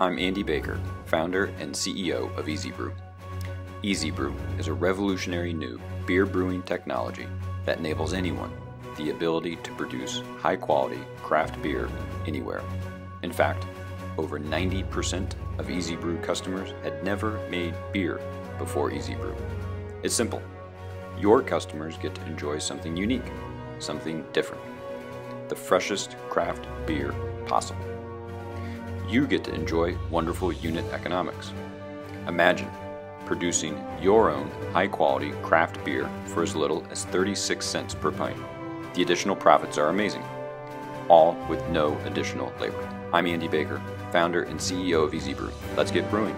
I'm Andy Baker, founder and CEO of EZ-Brew. EZ-Brew is a revolutionary new beer brewing technology that enables anyone the ability to produce high quality craft beer anywhere. In fact, over 90% of EZ-Brew customers had never made beer before EZ-Brew. It's simple. Your customers get to enjoy something unique, something different. The freshest craft beer possible. You get to enjoy wonderful unit economics. Imagine producing your own high quality craft beer for as little as 36 cents per pint. The additional profits are amazing, all with no additional labor. I'm Andy Baker, founder and CEO of EZBrew. Let's get brewing.